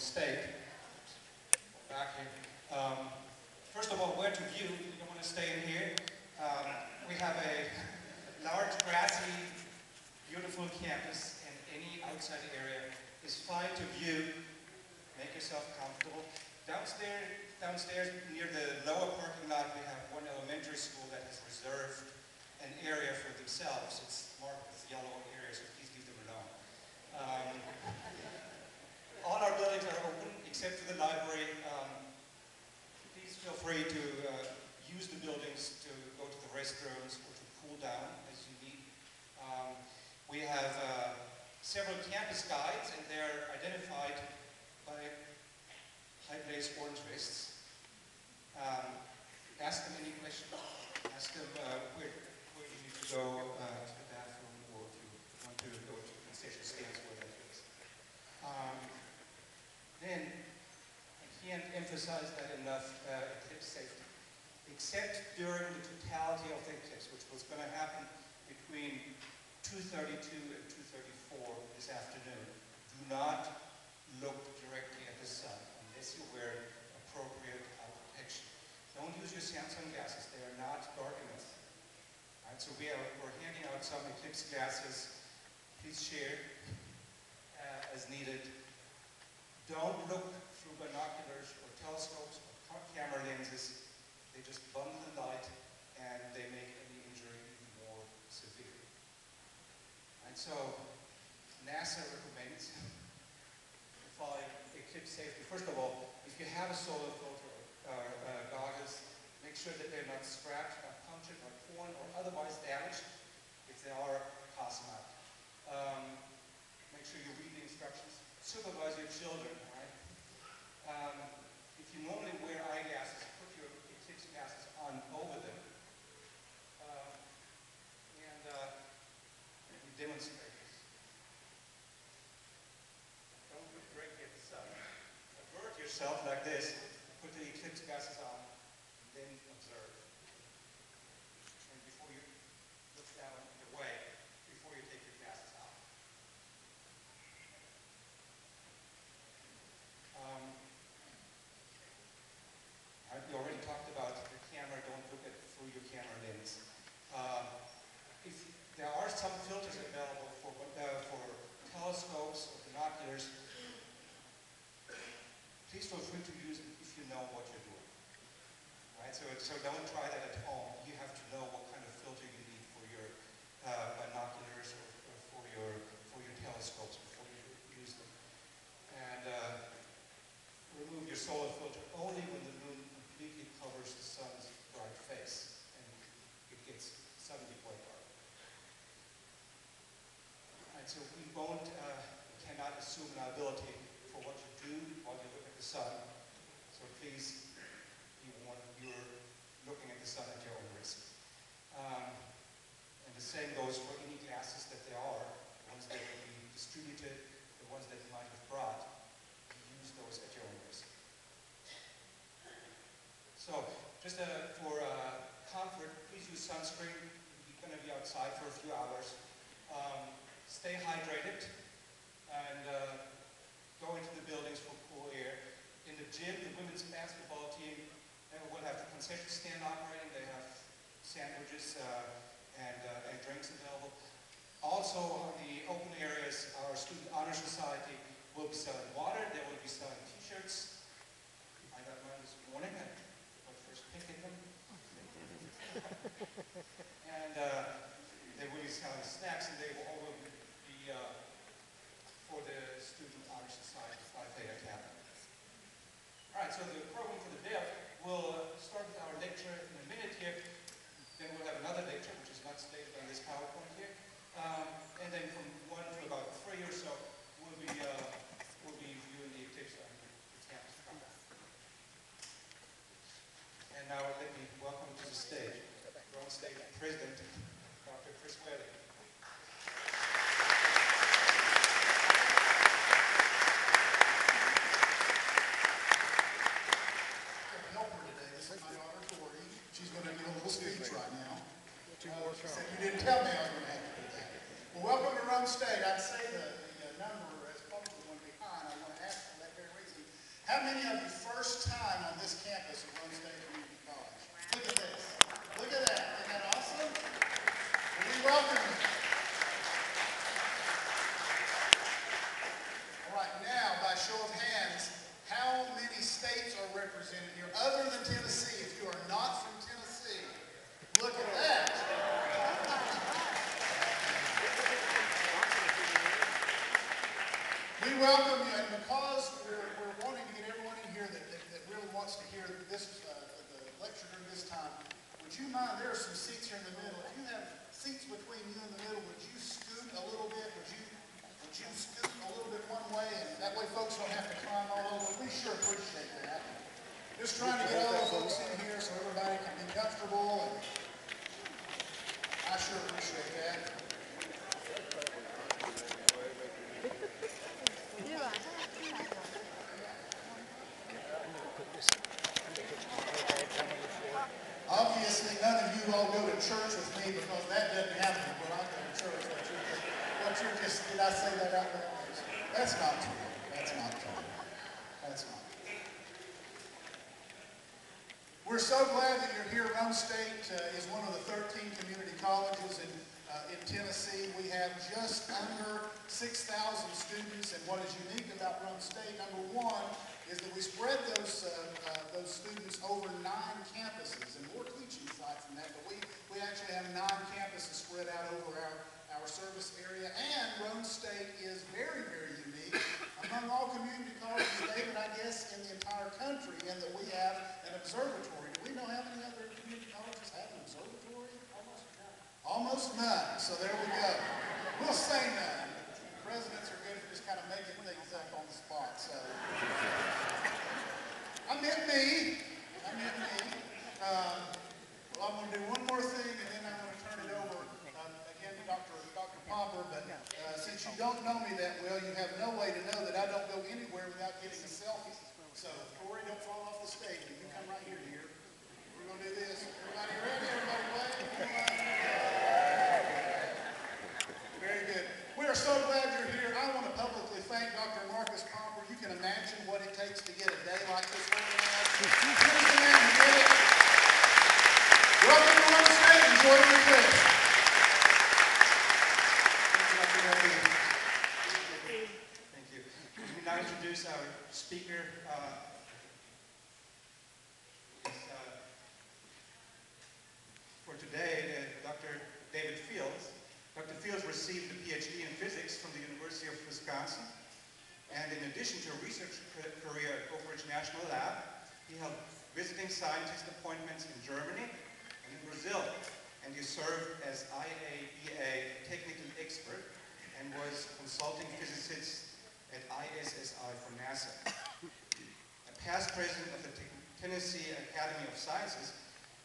State. Back here. Um, first of all, where to view? You don't want to stay in here. Um, we have a large, grassy, beautiful campus, and any outside area is fine to view. Make yourself comfortable. Downstairs, downstairs near the lower parking lot, we have one elementary school that has reserved an area for themselves. It's marked with yellow area, so please leave them alone. Um, all our buildings are open except for the library. Um, please feel free to uh, use the buildings to go to the restrooms or to cool down as you need. Um, we have uh, several campus guides, and they're identified by high blaze orange vests. Um, ask them any questions. Ask them uh, where, where you need to go uh, to the bathroom, or if you want to go to the concession stands where that is. Um, then, I can't emphasize that enough, uh, eclipse safety. Except during the totality of the eclipse, which was going to happen between 2.32 and 2.34 this afternoon, do not look directly at the sun unless you wear appropriate eye protection. Don't use your sunglasses, they are not dark enough. All right, so we are, we're handing out some eclipse glasses. Please share uh, as needed. Don't look through binoculars or telescopes or camera lenses. They just bundle the light and they make any injury more severe. And so NASA recommends the following eclipse safety. First of all, if you have a solar filter or uh, goggles, make sure that they're not scratched, punctured, not torn, or otherwise damaged. If they are, toss them out. Um, make sure you read the instructions. Supervise your children, right? Um, if you normally wear eyeglasses, put your eclipse glasses on over them. Um, and uh, you demonstrate this. Don't look directly at. Avert yourself like this. Put the eclipse glasses on, and then observe. And before you look down the way, before you take your glasses off. Um, I- We already talked about the camera, don't look at through your camera lens. Um, If, there are some filters available for, uh, for telescopes or binoculars. Please feel free to use it if you know what you're doing. Right, so, so don't try that at home. You have to know what kind of filter you need for your uh, binoculars or, or for your, for your telescopes before you use them. And uh, remove your solar filter only when the moon completely covers the sun's bright face and it gets suddenly quite dark. And so we won't, uh, cannot assume an liability for what you do while you look at the sun. So please, you want, you're looking at the sun at your own risk. Um, and the same goes for any glasses that there are, the ones that will be distributed, the ones that you might have brought. Use those at your own risk. So, just uh, for uh, comfort, please use sunscreen. You're going to be outside for a few hours. Um, stay hydrated and uh, go into the buildings for cool air. In the gym, the women's basketball team will have the concession stand operating. They have sandwiches uh, and, uh, and drinks available. Also, on the open areas, our Student Honor Society will be selling water. They will be selling T-shirts. I got mine this morning. I was first picking them. and uh, they will be selling snacks, and they will all be uh, for the Student Honor Society Phi Theta Kappa. All right, so the program for the deaf will uh, start with our lecture in a minute here. Then we'll have another lecture, which is not stated on this PowerPoint here. Um, and then from one to about three or so, we'll be, uh, we'll be viewing the eclipse on the campus. And now let me welcome to the stage, Roane State President, Dr. Chris Whaley. Can't help her today. This is my daughter Tori. She's going to do a little speech right now. Uh, she said, you didn't tell me I was going to have to do that. Well, welcome to Roane State. How many of you first time on this campus at Roane State Community College? Look at this. Look at that. Isn't that awesome? Well, We welcome you. All right, now, by show of hands, how many states are represented here other than Tennessee? If you are not from Tennessee, look at that. We welcome you, and because we're, we're wanting to get everyone in here that, that, that really wants to hear this, uh, the lecture during this time, would you mind, there are some seats here in the middle. If you have seats between you and the middle, would you scoot a little bit? Would you, would you scoot a little bit one way, and that way folks don't have to climb all over? We sure appreciate that. Just trying to get all the folks in here so everybody can be comfortable, and I sure appreciate that. Obviously, none of you all go to church with me because that doesn't happen when I go to church. What you're just, what you're just, did I say that out loud? That's not true. That's not true. That's not true. We're so glad that you're here. Roane State uh, is one of the 13 community colleges in, uh, in Tennessee. We have just under 6,000 students, and what is unique about Roane State, number one, is that we spread those, uh, uh, those students over nine campuses and more teaching sites than that, but we, we actually have nine campuses spread out over our, our service area. And Roane State is very, very unique among all community colleges, David, I guess, in the entire country, in that we have an observatory. Do we know how many other community colleges have an observatory? Almost none. Almost none, so there we go. We'll say none. Presidents are good at just kind of making things up on the spot, so. I meant me. I meant me. Um, well, I'm going to do one more thing, and then I'm going to turn it over um, again to Dr. Dr. Pomper. But uh, since you don't know me that well, you have no way to know that I don't go anywhere without getting a selfie. So, Corey, don't fall off the stage. You come right here, dear. We're going to do this. Everybody ready? Everybody wave. Very good. We are so glad you're here. I want to publicly thank Dr. Marcus Pomper. You can imagine to get a day like this organized. Here's the man who did it. Welcome to Roane State. Enjoy your trip. Thank you. Me now introduce our speaker. uh, is, uh, For today, uh, Dr. David Fields. Dr. Fields received a PhD in physics from the University of Wisconsin. And in addition to a research career at Oak Ridge National Lab, he held visiting scientist appointments in Germany and in Brazil. And he served as IAEA technical expert and was consulting physicist at ISSI for NASA. A past president of the Te- Tennessee Academy of Sciences,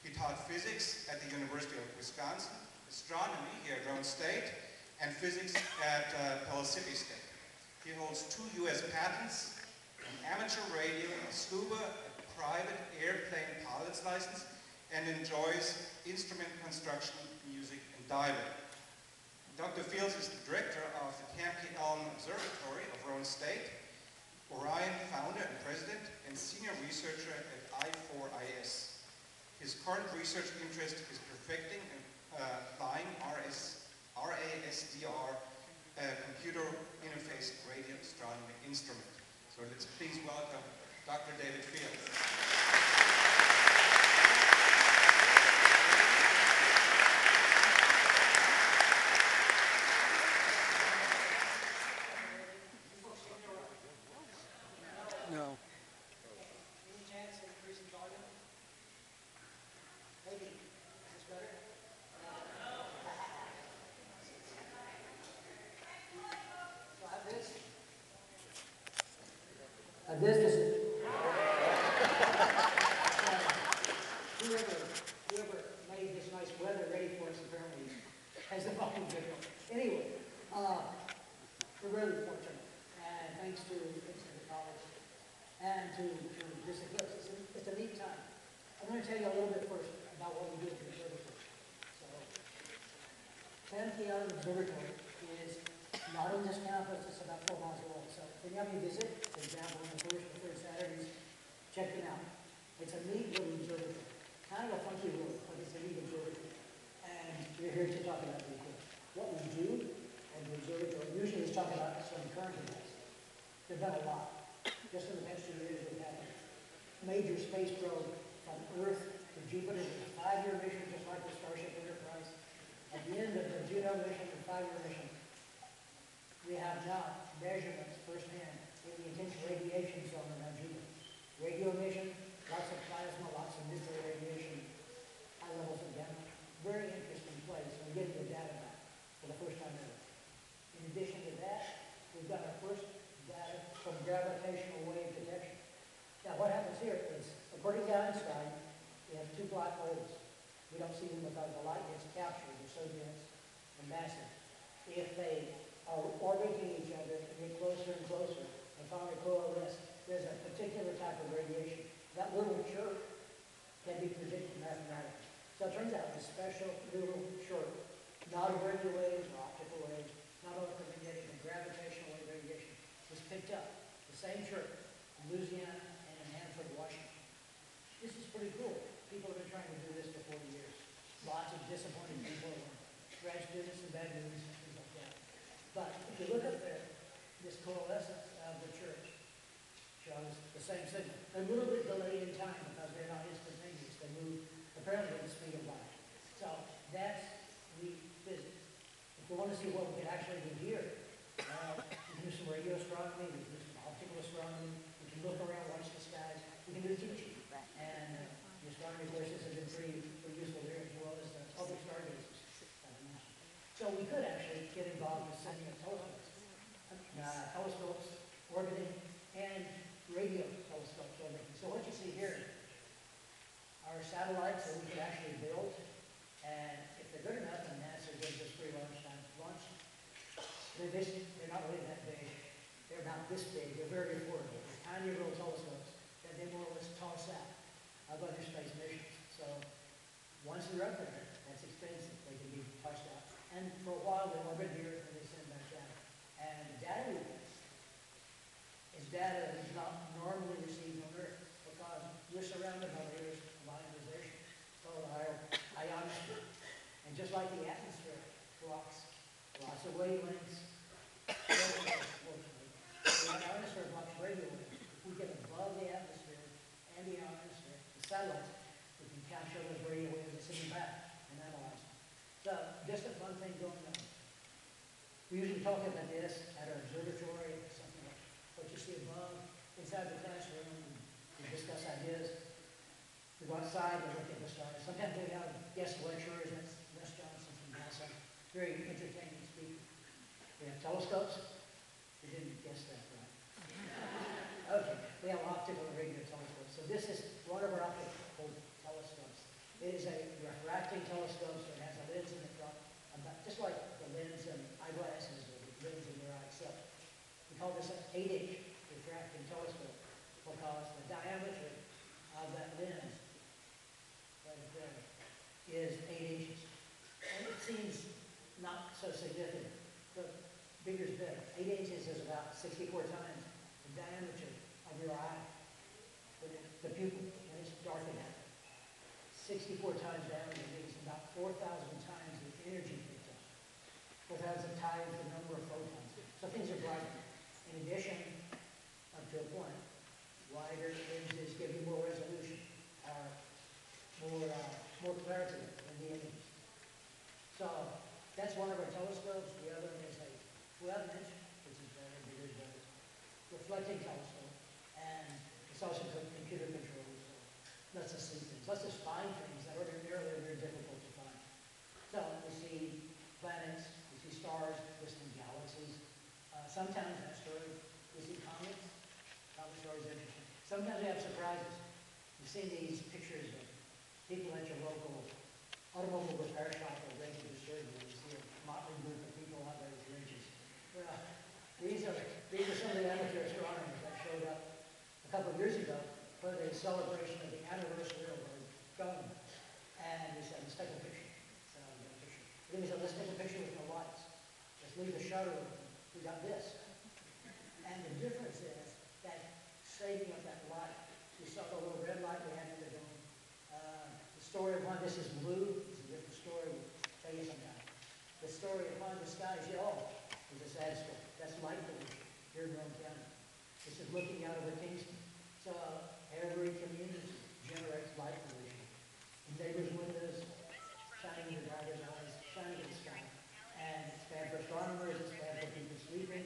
he taught physics at the University of Wisconsin, astronomy here at Roane State, and physics at uh, State. He holds two U.S. patents, an amateur radio, a scuba, a private airplane pilot's license, and enjoys instrument construction, music, and diving. Dr. Fields is the director of the Tamke-Allan Observatory of Roane State, Orion founder and president, and senior researcher at I4IS. His current research interest is perfecting and uh, RASDR computer interface radio astronomy instrument. So let's please welcome Dr. David Fields. Uh, we're really fortunate, and thanks to Princeton College and to, to this eclipse. It's a, it's a neat time. I'm going to tell you a little bit first about what we do at the observatory. So, San Diego Observatory is not on this campus, it's about four miles away. So if any of you visit, for example, on the first or third Saturdays, check it out. It's a neat little observatory. Kind of a funky room, but it's a neat observatory. And we're here to talk about the eclipse. What we do or usually it's talking about some current events. There've been a lot. Just in the past few years, we've had a major space probe from Earth to Jupiter, a five-year mission, just like the Starship Enterprise. At the end of the Juno mission, the five-year mission, we have now measurements firsthand in the intense radiation zone around Jupiter. Radio emission, lots of according to Einstein, we have two black holes. We don't see them because the light gets captured, they're so dense and massive. If they are orbiting each other and get closer and closer and finally coalesce, there's a particular type of radiation. That little chirp can be predicted mathematically. So it turns out this special little chirp, not a radio wave or optical wave, not electromagnetic and gravitational wave radiation, was picked up. The same chirp in Louisiana and in Hanford, Washington. This is pretty cool. People have been trying to do this for 40 years. Lots of disappointed people, scratch business and bad news, and things like that. But if you look up there, this coalescence of the church shows the same signal. A little bit delayed in time because they're not instantaneous. They move apparently at the speed of light. So that's the physics. If we want to see what we can actually do here, uh, do some radio astronomy, some optical astronomy, we can look around, watch the skies, we can do teaching. And uh, have been pretty, useful here as well as the public stargazers. national. So we could actually get involved with sending telescopes, uh, telescopes orbiting and radio telescopes orbiting. So what you see here are satellites that we could actually build, and if they're good enough, and NASA gives us free launch time to launch, they're they're not really that big. They're about this big, they're very affordable. Tiny little telescopes that they more or less toss out of other space missions. So, once they're up there, that's expensive, they can be tossed out. And for a while, they orbit here, and they send back down. And the data we get is data that is not normally received on Earth, because we're surrounded by layers of ionization, called ion- ionosphere. And just like the atmosphere blocks lots of wavelengths, unfortunately, the ionosphere blocks radio waves. If we get above the atmosphere and the ionosphere, the satellites, we can capture those radio waves and send them back and analyze them. So, just a fun thing going on. We usually talk about this at our observatory, or something like what you see above, inside the classroom, and we discuss ideas. We go outside and look at the stars. Sometimes we have guest lecturers, that's Les Johnson from NASA, very entertaining speaker. Telescopes. We didn't guess that, right? Okay, we have optical radio telescopes. So this is one of our optical telescopes. It is a refracting telescope, so it has a lens in the front, just like the lens in eyeglasses or the lens in your eye. So we call this an eight-inch refracting telescope because the diameter of that lens right there is eight inches. And it seems not so significant, 64 times the diameter of your eye, the pupil, and it's dark enough. 64 times diameter means about 4,000 times the energy per ton. 4,000 times the number of photons. So things are brighter. In addition, up to a point, wider images give you more resolution, uh, more, uh, more clarity in the image. So that's one of our telescopes. Reflecting telescope, and it's also co- computer controlled, so lets us see things, lets us find things that ordinarily are very difficult to find. So, we see planets, we see stars, distant galaxies, uh, sometimes asteroids, we see comets, comet are interesting. Sometimes we have surprises. You've seen these pictures of people at your local automobile repair shop or rental distributor. You see a motley group of people out there with wrenches. Well, these are, these are some of the amateur astronomers that showed up a couple of years ago for the celebration of the anniversary of our government. And he said, let's take a picture. So I picture. Then we said, let's take a picture with no lights. Let's leave the shutter open. We got this. And the difference is that saving of that light, you saw the little red light we had in the dome. Uh, the story of why this is blue is a different story, we'll tell you sometime. The story of why the sky is yellow is a sad story. That's light pollution here in Roane County. This is looking out over Kingston. So every community generates light pollution. Neighbors' windows, shining in your driver's eyes, shining in the sky. And it's bad for astronomers, it's bad for people sleeping,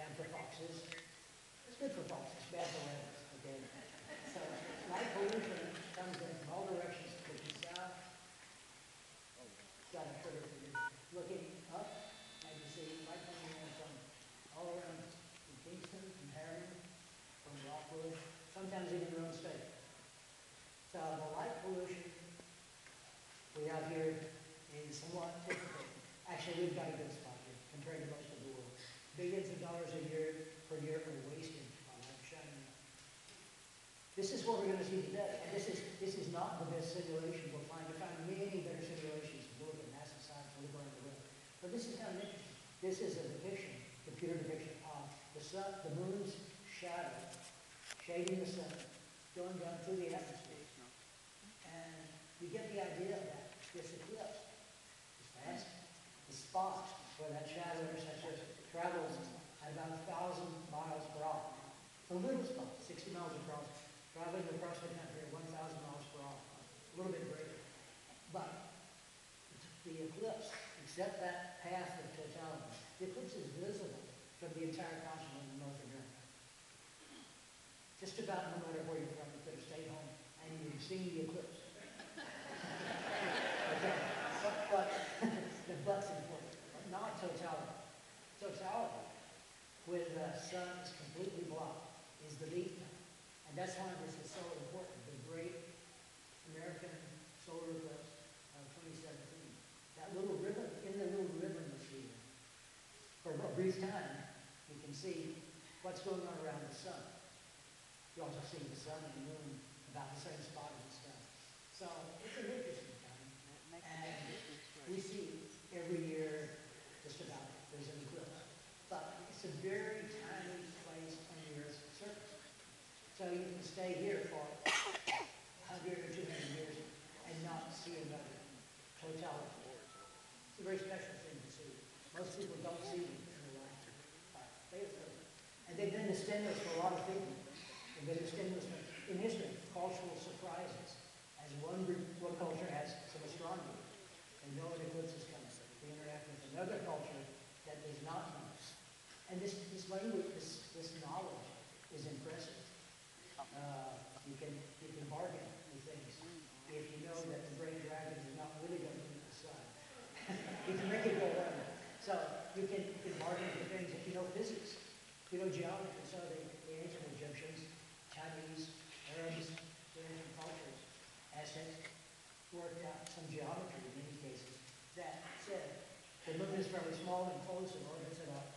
bad for foxes. It's good for foxes, bad for rabbits, okay? So light pollution comes in from all directions, looking south. Got a trigger for you. Looking up, and you see light coming in from all around, from Kingston, from Harriman, from Rockwood, sometimes even your own state. So the light pollution we have here is somewhat typical. Actually, we've got a good spot here compared to most of the world. Billions of dollars a year per year are wasted on light shining. This is what we're gonna see today, and this is, this is not the best simulation we'll find. We found many better simulations to look at NASA science and look around the world. But this is kind of interesting. This is a depiction, computer depiction of the sun, the moon's shadow shading the sun, going down through the atmosphere. And you get the idea of that, this eclipse is fast. The spot where that shadow intersects travels at about a thousand miles per hour. It's a little spot, sixty miles across, traveling across the country at one thousand miles per hour, a little bit greater. But the eclipse, except that path of totality, the eclipse is visible from the entire America. Just about no matter where you're from, you could have stayed home and you've seen the eclipse. Okay, But, the but's important, but not totality. Totality, when the sun is completely blocked, is the deep time. And that's why this is so important, the great American solar eclipse of 2017. That little ribbon, in the little ribbon you see, for a brief time, you can see what's going on around the sun. You also see the sun and the moon about the same spot as the sun. So it's an interesting time. And we see every year, just about, there's an eclipse. But it's a very tiny place on the Earth's surface. So you can stay here for 100 or 200 years and not see another totality. It's a very special thing to see. Most people don't see them in their lifetime. But They have. And they've been the stimulus for a lot of stimulus in history, cultural surprises. As one one culture has some astronomy, and know an eclipse is coming. They interact with another culture that does not know. And this, this language, this, this knowledge is impressive. Uh, you can, you can bargain with things if you know that the great dragon is not really going to eat the sun. you can make it go around. So you can, you can bargain for things if you know physics, you know geometry. So the, the ancient Chinese, Arabs, different cultures, Aztecs, worked out some geometry in many cases that said the moon is fairly small and close and orbits it up.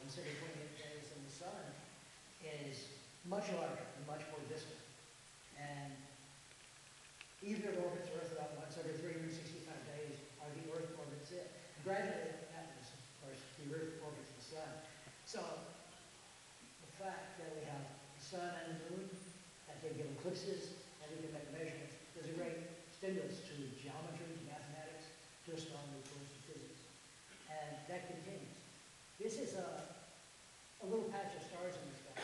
Once every 28 days, and the sun is much larger and much more distant. And either it orbits Earth about once every 365 days, or the Earth orbits it. Gradually, that happens, of course, the Earth orbits the sun. So, the fact that we have the sun and the moon, that they get eclipses, and we can make measurements, is a great stimulus to geometry, mathematics, to astronomy, course, to physics. And that continues. This is a, a little patch of stars in the sky.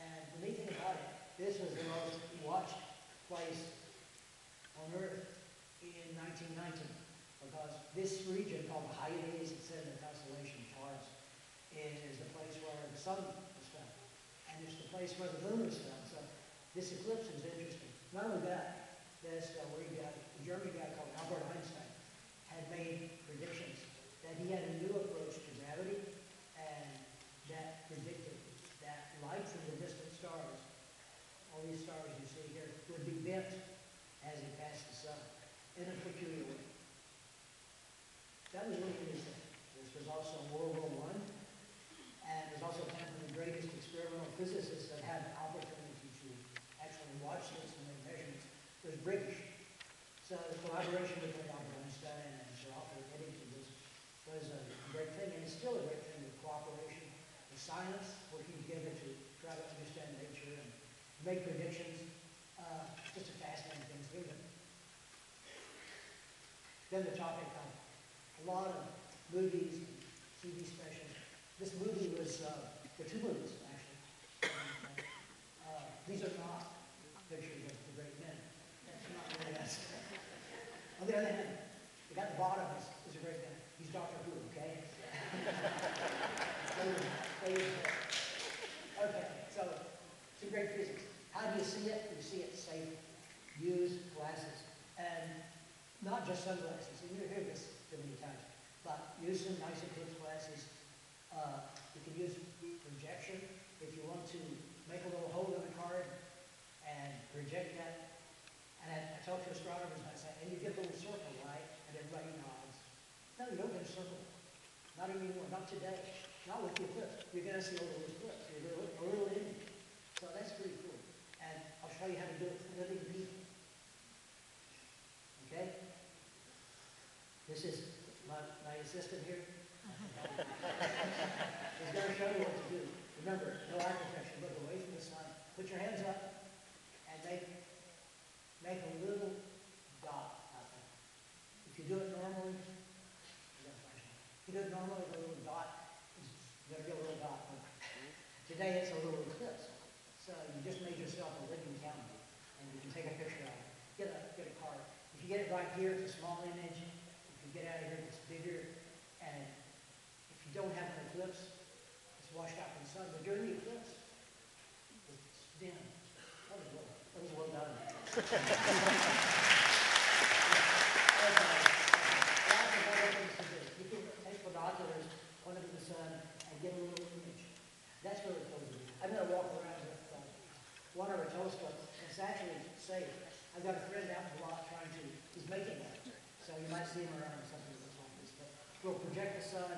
And the neat thing about it, this was the most watched place on Earth in 1919 because this region called the Hyades, it said in the constellation Taurus, is the place where the sun was found. And it's the place where the moon was found. So this eclipse is interesting. Not only that, this uh, a German guy called Albert Einstein had made predictions that he had a new approach to gravity and that predicted that light from the distant stars, all these stars you see here, would be bent as it passed the sun in a peculiar way. That was really interesting. This was also World War One, and it was also kind of the greatest experimental physicists that had the opportunity to actually watch this and make measurements. It was British. So the collaboration between Albert Einstein and Sir Alfred Eddington was, was a great thing, and it's still a great thing with cooperation, with science, working together to try to understand nature and make predictions. Uh, just a fascinating thing to do. Then the topic of a lot of movies, TV specials. This movie was, uh, the two movies actually, these are not pictures of the great men. That's not really us. On the other hand, the guy at the bottom is, is a great man. He's Doctor Who, okay? Stay with- stay with it. Okay, so, some great physics. How do you see it? You see it safe. Use glasses. And not just sunglasses, and you hear this too many times, but use some nice eclipse glasses. Uh, you can use projection if you want to make a little hole in the card and project that. And I, I talk to astronomers and I say, and you get a little circle, right? And everybody nods. No, you don't get a circle. Not anymore, not today, not with the eclipse. You're gonna see a little eclipse, you're gonna look a little image. So that's pretty cool. And I'll show you how to do it for living. Okay? This is my, my assistant here. He's gonna show you what to do. Remember, no eye protection, look away from the sun, put your hands up, and make, make a little dot out there. If you do it normally, you got a flashlight. If you do it normally, the little dot, is you're gonna get a little dot. but Today, it's a little eclipse, so you just made yourself a living calendar, and you can take a picture of it. Get a, get a card. If you get it right here, it's a small image. If you get out of here, it's bigger. And if you don't have an eclipse, it's washed out from the sun. But during the eclipse, it's dim. That was well, that was well done. Okay. Lots of other things to do. You can take binoculars, point them to the sun, and get a little image. That's really cool. to do. I'm gonna walk around with uh, one of our actually safe. I've got a friend out in the lot trying to, he's making that. So you might see him around or something like this. But we'll project the sun,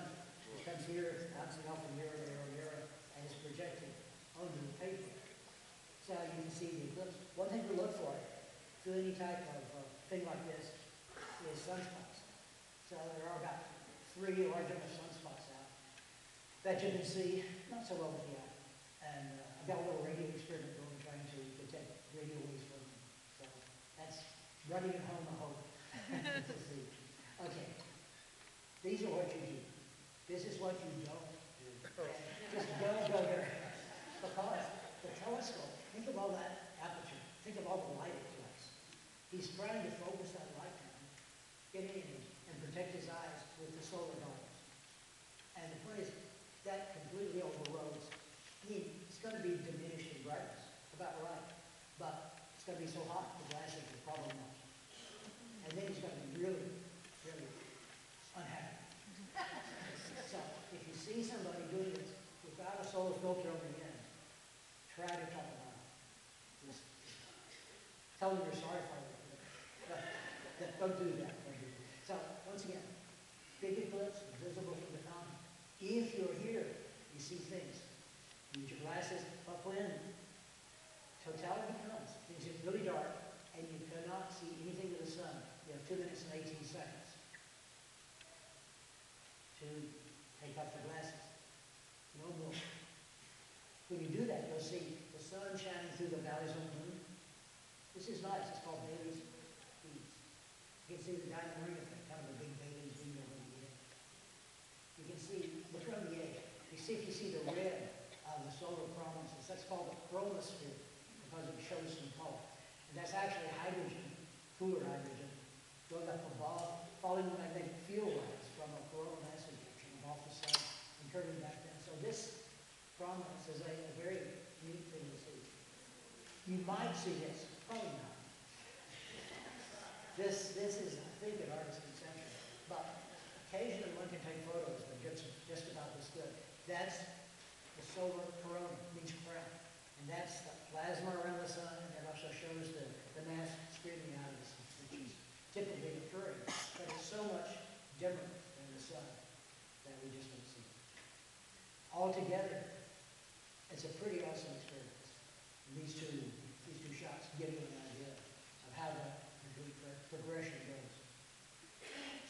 it comes here, bouncing off from here, there, or there, and it's projected onto the paper. So you can see the eclipse. One thing to look for through any type of uh, thing like this is sunspots. So there are about three large enough sunspots out that you can see, not so well with the eye. And uh, I've got a little radio experiment going, trying to detect radio waves them. So that's running it home, I hope. Okay. These are what you do. This is what you don't do. Just don't go there. Because the telescope, think of all that aperture, think of all the light it collects. He's trying to focus that light down, get image, and protect his eyes with the solar goggles. And the point is, that completely overloads. I mean, it's gonna be diminished in brightness, about right. But it's gonna be so hot, the glasses will probably melt. And then he's gonna be really, really unhappy. So, if you see somebody doing this without a solar filter on try to talk about it. Just tell them you're sorry for it. Don't do that. Don't do that. So, once again, big eclipse, visible from the mountain. If you're here, you see things. Use your glasses, but when totality comes, things get really dark, and you cannot see anything to the sun, you have two minutes and 18 seconds to take off the glasses. No more. When you do that, you'll see the sun shining through the valleys of the moon. This is nice. It's called Baily's beads. You can see the diamond ring effect, kind of a big Baily's bead over the edge. You can see, look around the edge. You see if you see the red of the solar prominences. That's called the chromosphere because it shows some color. And that's actually hydrogen, cooler hydrogen, going up above, following the magnetic field lines from a coronal mass ejection off the sun and turning back down. So this prominence is a, a very unique thing to see. You might see this, probably not. This, this is, I think, an artist's conception, but occasionally one can take photos that gets just about this good. That's the solar corona, means crown, and that's the plasma around the sun, and also shows the, the mass screaming out of the sun, which is typically occurring, but it's so much different than the sun that we just don't see. Altogether, it's a pretty awesome experience.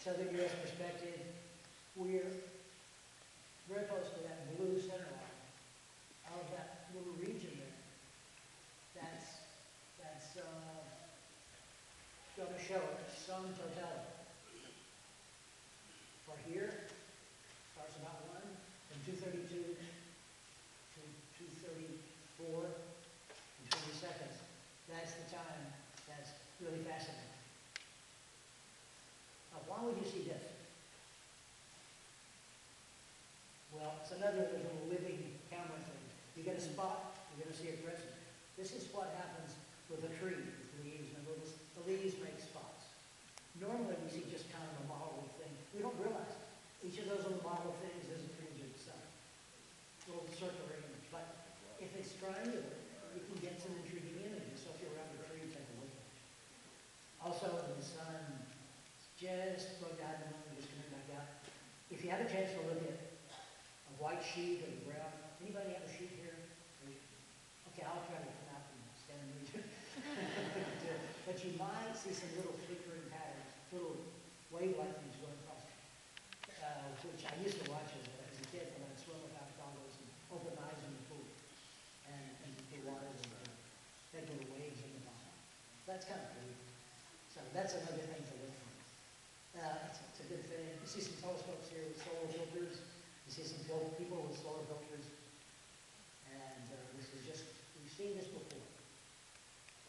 southern U.S. perspective, we're very close to that blue center line, of that little region there. That's, that's uh, going to show some totality. For here, starts about 1, from 232 to 234 in 20 seconds. That's the time that's really fascinating twenty would you see this? Well, it's another little living camera thing. You get a mm-hmm. spot, you're gonna see a crescent. This is what happens with a tree, with leaves, and the little- the leaves make spots. Normally, we see just kind of a model thing. We don't realize each of those little model things is a triangular sun. Little circular image, but if it's triangular, you can get some intriguing images, so if you're around a tree, take a look at it. Also, the sun just the. If you have a chance to look at a white sheet or brown, anybody have a sheet here? Okay, I'll try to come out and stand in region. But you might see some little flickering patterns, little wave-like things going across, uh, which I used to watch as a, as a kid when I'd swim without goggles and open eyes in the pool. And, and the water uh, make little waves in the bottom. That's kind of cool. So that's another thing to look for. Uh, it's, it's a good thing. You see some telescopes here with solar filters. You see some people with solar filters. And, uh, this is just, we've seen this before.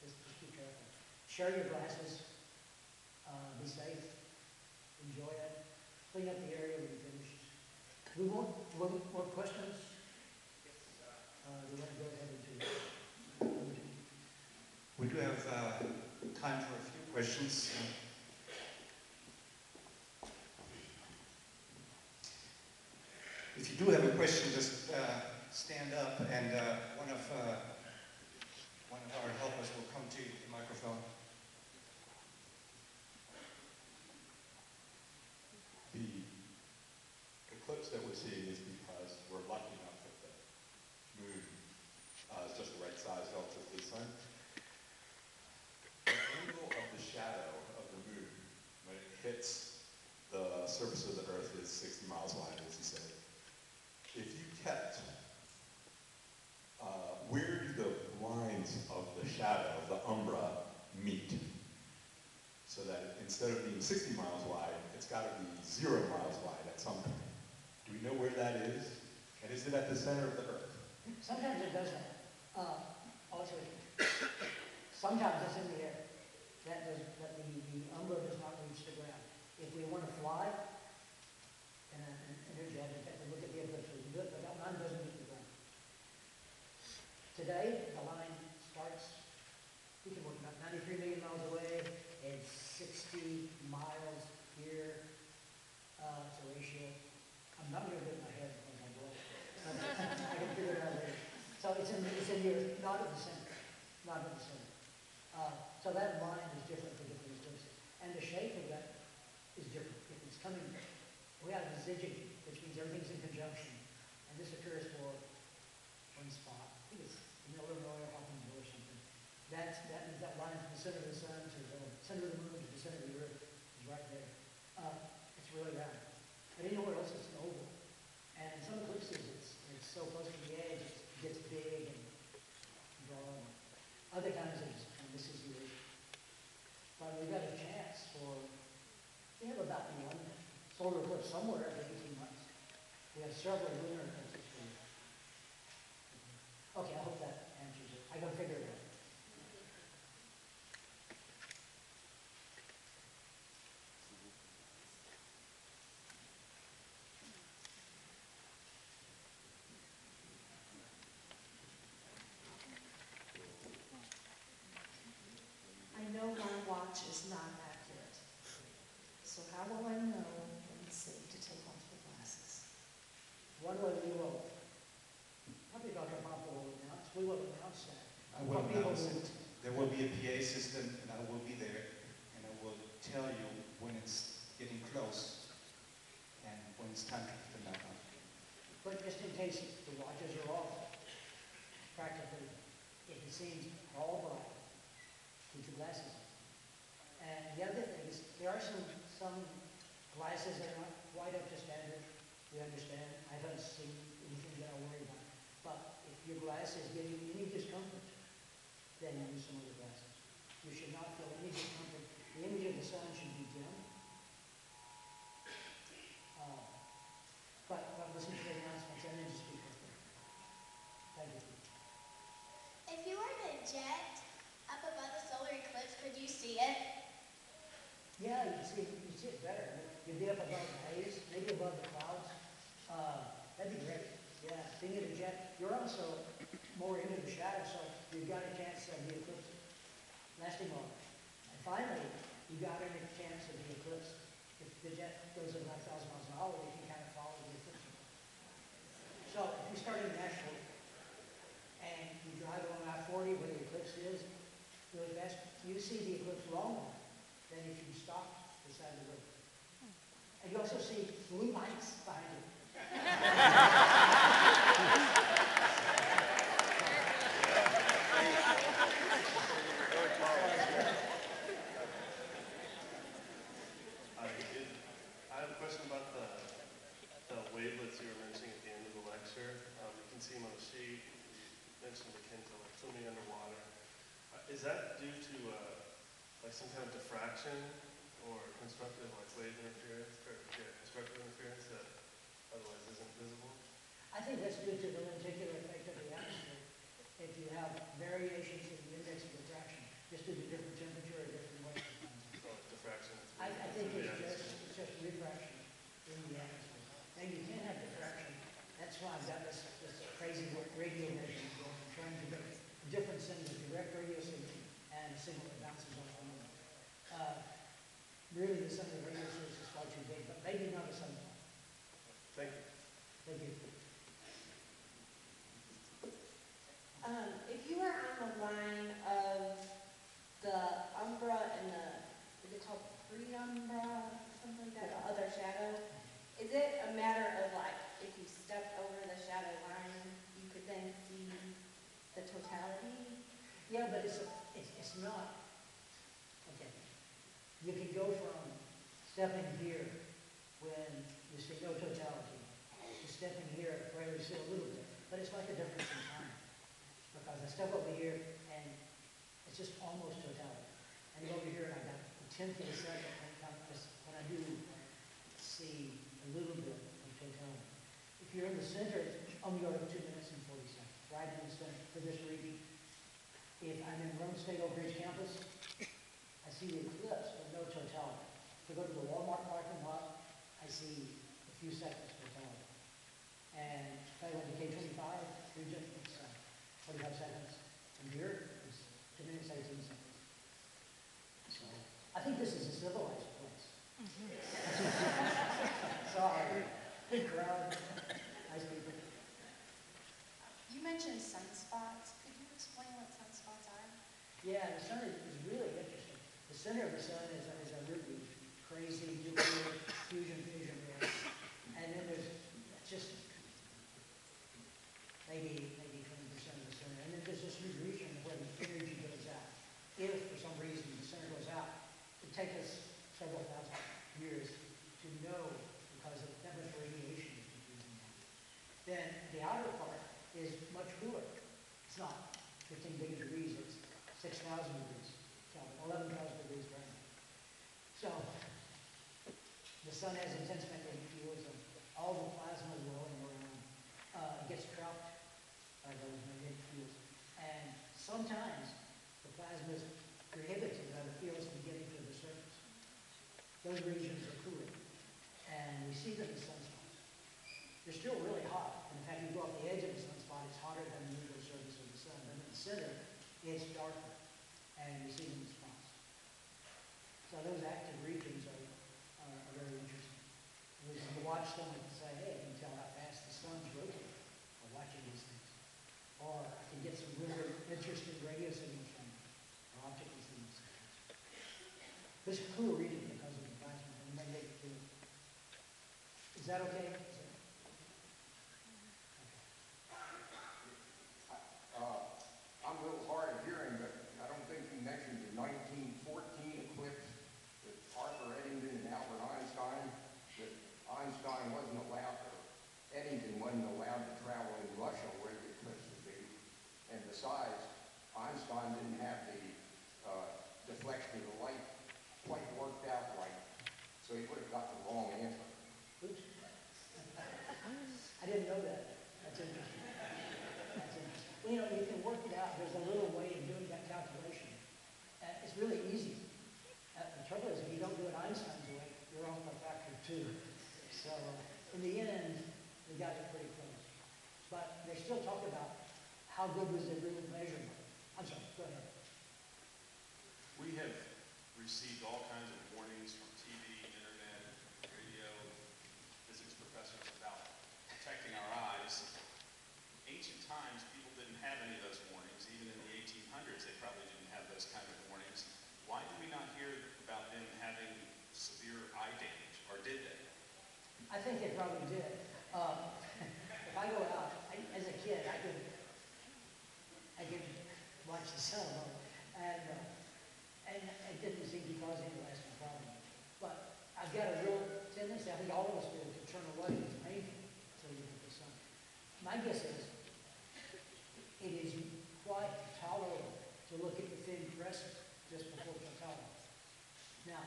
Just, just be careful. Share your glasses. Uh, be safe. Enjoy it. Clean up the area when you finish. We want, more, more questions? Uh, we do. We do have uh, time for a few questions. If you do have a question, just uh, stand up and uh, one of uh, one of our helpers will come to the microphone. The eclipse that we're seeing is because we're lucky enough that the moon uh, is just the right size relative to the sun. The angle of the shadow of the moon when it hits the surface of the Earth is 60 miles wide, as you said. If you kept, uh, where do the lines of the shadow, the umbra, meet? so that instead of being 60 miles wide, it's got to be zero miles wide at some point. Do we know where that is? And is it at the center of the Earth? Sometimes it doesn't. Uh, also, sometimes it's in the air. That does, that the, the umbra does not reach the ground. If we want to fly, and, and energetic, look at the eclipse, we can do it, but that line doesn't meet the ground. Today, the line starts, we can work about ninety-three million miles away, it's sixty miles here. Uh, it's a ratio. I'm not gonna do it in my head broke. I can figure it out later. So it's in, it's in your, not at the center, not in the center. Uh, so that line is different for different eclipses. And the shape of that is different. If it's coming, we have the zigzag, which means everything's in conjunction. And this occurs for one spot. I think it's in Illinois or Hopkinsville or something. That's, that means that line from the center of the sun to the center of the moon to the center of the earth is right there. Uh, it's really round. But anywhere else it's an oval. And in some eclipses, it's, it's so close to the edge, it gets big and drawn. Other times it's, and this is yours. But we've got a chance for, we have about one eclipse somewhere every eighteen months. We have several lunar eclipses. Okay, I hope that answers it. I gotta figure it out. I know my watch is not accurate. So how will I know when it's safe to take off the glasses? One way we will, probably Dr. Papa will announce, we will announce that. I will For people announce who- it. There will be a PA system and I will be there and I will tell you when it's getting close and when it's time to put them back on. But just in case the watches are off, practically, if it seems all bright, keep your glasses on. And the other thing is, there are some, some glasses that are not quite up to standard. We understand. I haven't seen anything that I worry about. But if your glass is giving you any discomfort, then use some other glasses. You should not feel any discomfort. The image of the sun should be dim. Uh, But, but listen to the announcements and then just speak with them. Thank you. If you were to jet up above the solar eclipse, could you see it? Yeah, you can see, you can see it better. You'd be up above the haze, maybe above the clouds. Uh, that'd be great. Yeah, being in a jet, you're also more into the shadow, so you've got a chance of the eclipse lasting longer. And finally, you got a chance of the eclipse. If the jet goes at nine thousand miles an hour, you can kind of follow the eclipse. So if you start in Nashville and you drive along I-40 where the eclipse is, goes west, you see the eclipse longer than if you stop beside the road. You also see blue lights behind you. I have a question about the, the wavelets you were mentioning at the end of the lecture. Um, you can see them on the sheet, you mentioned akin to like swimming underwater. Uh, Is that due to, uh, like some kind of diffraction or constructive like wave interference, or yeah, constructive interference that otherwise isn't visible? I think that's due to the lenticular effect of the atmosphere. If you have variations in the index of diffraction, just due to different temperature or different moisture. So like diffraction. I, I think it's just, it's just refraction in the atmosphere. Now, you can have diffraction, that's why I've got this, this crazy radio measurement going, I'm trying to make a difference in the direct radio signal and a signal that bounces off the moon. Uh, really, the sum of the radio source is far too big, but maybe not a sum. Thank you. Thank you. Um, if you were on the line of the umbra and the, is it called pre-umbra, something like that, the other shadow? Is it a matter of like, if you stepped over the shadow line, you could then see the totality? Yeah, but it's, it's, it's not, okay. You can go from stepping here when you see no totality, to stepping here where you see a little bit, but it's like a difference in time. Because I step over here and it's just almost totality. And over here and I got a tenth of a second when it comes, just when I do see a little bit of totality. If you're in the center, it's only over two minutes and forty seconds, right in the center for this region. If I'm in Roane State Oak Ridge campus, I see the eclipse, but no totality. If I go to the Walmart parking lot, I see a few seconds totality. And if I went to K twenty-five, region, it's uh, forty-five seconds. And here, it's two minutes, eighteen seconds. So, I think this is a civilized place. Sorry, big crowd, nice people. You mentioned sunspots. Could you explain what sunspots are? Yeah, the sun is, is really interesting. The center of the sun is, is a really crazy nuclear fusion fission reaction. And then there's just maybe, maybe twenty percent of the center. And then there's this huge region where the energy goes out. If for some reason the center goes out, it'd take us several 10,000 degrees, no, 11,000 degrees Fahrenheit. So the sun has intense magnetic fields, and all the plasma rolling around uh, gets trapped by those magnetic fields. And sometimes the plasma is prohibited by the fields from getting to the surface. Those regions are cooler, and we see them as sunspots. They're still really hot. In fact, you go up the edge of the sunspot, it's hotter than the usual surface of the sun. But in the center, it's watch and say, hey, I can tell how fast the sun's rotating by watching these things. Or I can get some really interesting radio signals from them, or optical signals. This is cool reading because of the plasma and. Is that okay? Is that- Uh, I'm a little hard of hearing, but I don't think you mentioned the 1914 eclipse with Arthur Eddington and Albert Einstein, that Einstein wasn't allowed, or Eddington wasn't allowed to travel in Russia where the eclipse would be. And besides, Einstein didn't have the uh, deflection of the light quite worked out right, so he would have got the wrong answer. Oops. I didn't know that. That's interesting. That's interesting. Well, you know, you can work it out. There's a little way of doing that calculation. Uh, it's really easy. Uh, the trouble is, if you don't do it Einstein's way, you're off by a factor of how good was the real measurement? I'm sorry, go ahead. We have received all kinds of warnings from TV, internet, radio, physics professors about protecting our eyes. Ancient times, people didn't have any of those warnings. Even in the 1800s, they probably didn't have those kind of warnings. Why do we not hear about them having severe eye damage, or did they? I think they probably did. Um, if I go out, I, as a kid, I could, I could watch the sun, and, uh, and it didn't seem to cause any lasting problem. But I've got a real tendency, I think all of us do, to turn away. It's painful to look at the sun. My guess is, it is quite tolerable to look at the thin crescent just before the Chakala. Now,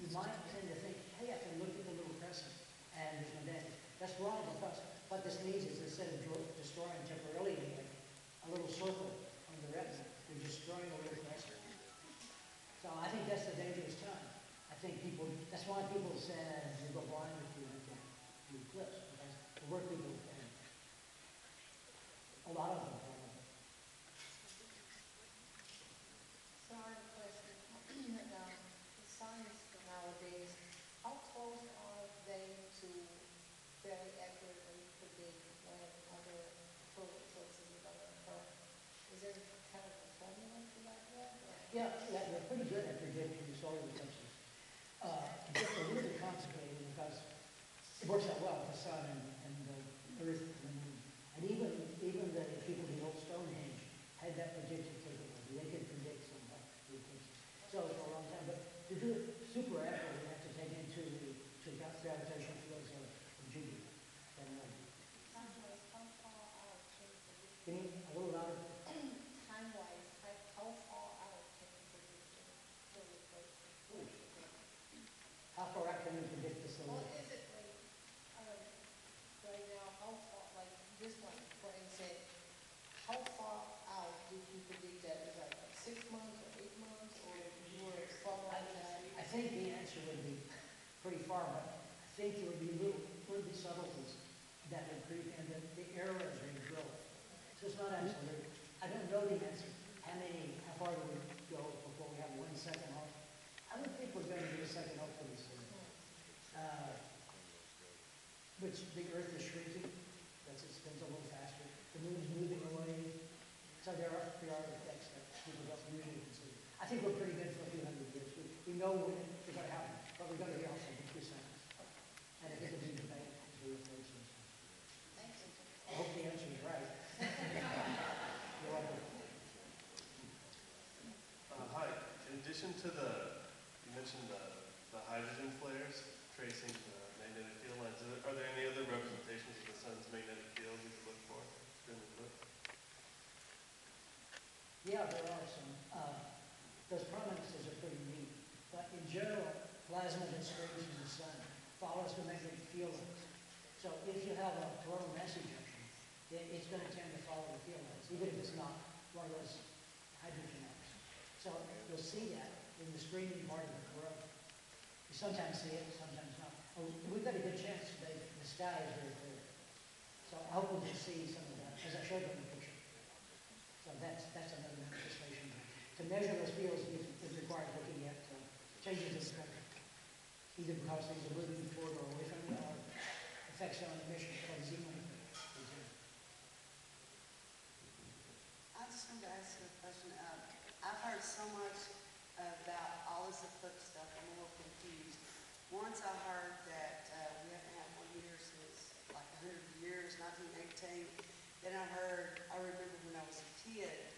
you might tend to think, hey, I can look at the little crescent, and, and then, that's wrong, because what this means is instead of destroying temporarily a little circle destroying a little crescent. So I think that's the dangerous time. I think people, that's why people said you go blind if you at the eclipse, because the work people, and a lot of them, uh, Sorry, question. Now, the science nowadays, how close are they to very accurately predict when other eclipses are going to? Is there Yeah, they're pretty good at predicting the solar eclipses. Uh, gets a little because it works out well with the sun and, the earth and the moon. And even, even the people who built Stonehenge had that predictive capability. They could predict some of the eclipses. So for a long time, but to do it super accurately, you have to take into the, to gravitational fields of of Jupiter. And, uh, Time-wise, how far out can you predict? Can you, a little louder? Time-wise, how- how far out can you predict the solar eclipse? How far out can you predict the solar? What is it like, um, right now, how far, like this one, for instance, how far out did you predict that? Is that like six months or eight months, or you were far I, out that? I think the answer would be pretty far, but I think there would be little, little subtleties that would creep in, that the error is real. So it's not absolute. I don't know the answer. How many, how far do we go before we have one second off? I don't think we're going to get a second off pretty soon. Uh, Which the earth is shrinking, that's, it spins a little faster. The moon's moving away. So there are, there are effects that people don't usually consider. I think we're pretty good for a few hundred years. We, we know when it's going to happen, to. Thank you. I hope the answer is right. Uh, hi, in addition to the, you mentioned the, the hydrogen flares tracing the magnetic field lines, are there- are there any other representations of the sun's magnetic field we could look for during the eclipse? Yeah, there are some. Uh, those prominences are pretty neat. But in general, plasma that strays from the sun follows the magnetic field lines. So if you have a coronal mass ejection, it, it's going to tend to follow the field lines, even if it's not one of those hydrogen atoms. So you'll see that in the screening part of the corona. You sometimes see it, sometimes not. Oh, we've got a good chance today. The sky is very clear. So I hope we'll just see some of that, as I showed you in the picture. So that's, that's another manifestation. To measure those fields is required looking at uh, changes in the spectrum, either because are moving toward or away from it, emission, or. I just wanted to ask a question. Um, I've heard so much about all this eclipse stuff, I'm a little confused. Once I heard that, uh, we haven't had one year since like a hundred years, nineteen eighteen. Then I heard, I remember when I was a kid,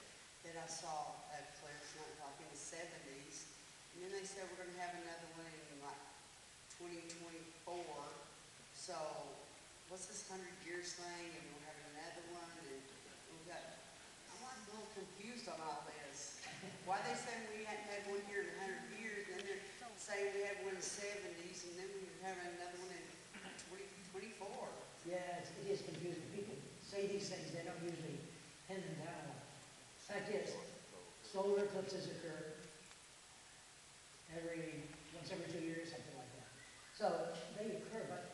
that I saw an eclipse, like in the seventies. And then they said we're gonna have another one in like twenty twenty-four. So, what's this hundred years thing, and we're having another one, and we've got I'm like a little confused on all this. Why they say we hadn't had one here in hundred years, and then they're saying we had one in the seventies, and then we're having another one in twenty twenty-four. Yeah, it's, confusing. People say these things, they don't usually pin them down. Fact is, solar eclipses occur every, once every two years. So they occur, but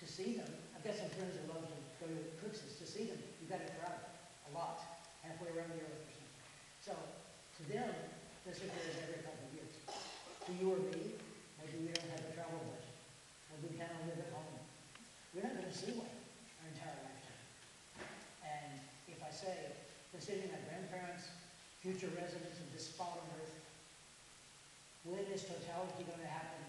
to see them, I've got some friends who love to go to eclipses. To see them, you've got to travel a lot. halfway around the earth or something. So, to them, this occurs every couple of years. To you or me, maybe we don't have a travel budget, or we of live at home. We're not gonna see one our entire lifetime. And if I say, considering our grandparents, future residents of this on earth, when is totality gonna happen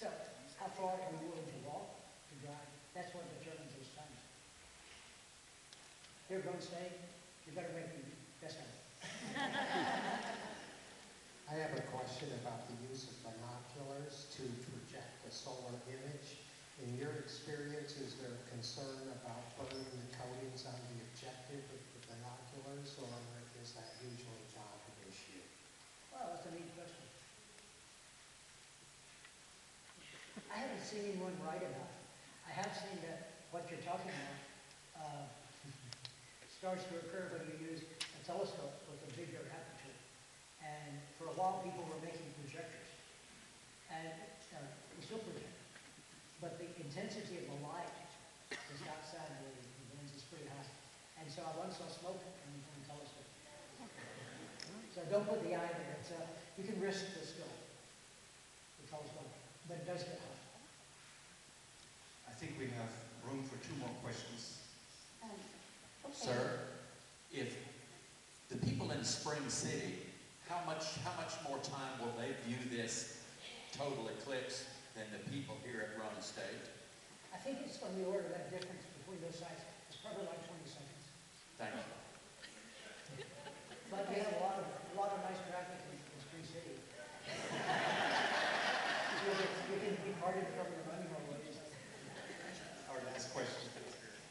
So, how far are we willing to walk, to drive? That's what determines those times. Here, Golden State, you better make the best of. I have a question about the use of binoculars to project a solar image. In your experience, is there a concern about burning the coatings on the objective of the binoculars, or is that usually not an issue? Well, that's a neat question. I haven't seen anyone write about it. I have seen that what you're talking about, uh, starts to occur when you use a telescope with a bigger aperture. And for a while, people were making projectors. And, uh, we still project. But the intensity of the light just outside the the lens is pretty high. And so I once saw smoke coming from the telescope. So don't put the eye there, it's, uh, you can risk the scope, the telescope, but it does get hot. I think we have room for two more questions. Um, okay. Sir, if the people in Spring City, how much, how much more time will they view this total eclipse than the people here at Roane State? I think it's on the order of that difference between those sites, it's probably like twenty seconds. Thank you. But we have a lot of, a lot of nice traffic in, in Spring City. You can, you can be parted from your running always. Our last question.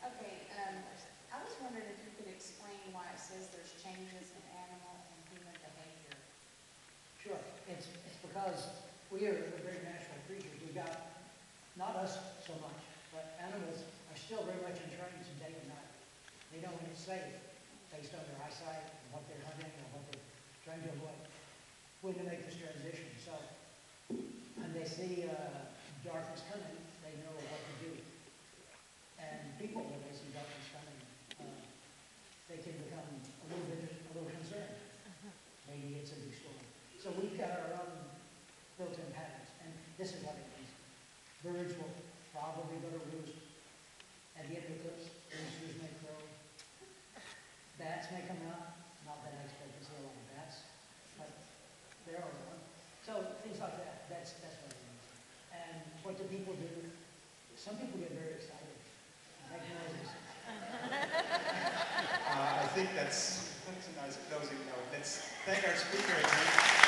Okay, um, I was wondering if you could explain why it says there's changes in animal and human behavior. Sure, it's, it's because we are the very natural creatures. We got, not us so much, but animals are still very much in day and night. They know when it's safe, based on their eyesight and what they're hunting and what they're trying to avoid, when to make this transition. So, when they see, uh, darkness coming, they know what to do. And people, when they see darkness coming, uh, they can become a little bit, a little concerned. Maybe it's a big storm. So we've got our built-in patterns, and this is what it means. Birds will probably go to roost at the end of the roosters may crow. Bats may come out, not that I expect to see a lot of bats, but there are one. So things like that, that's, that's what it means. And what do people do? Some people get very excited. Uh, I think that's, that's a nice closing note. Let's thank our speaker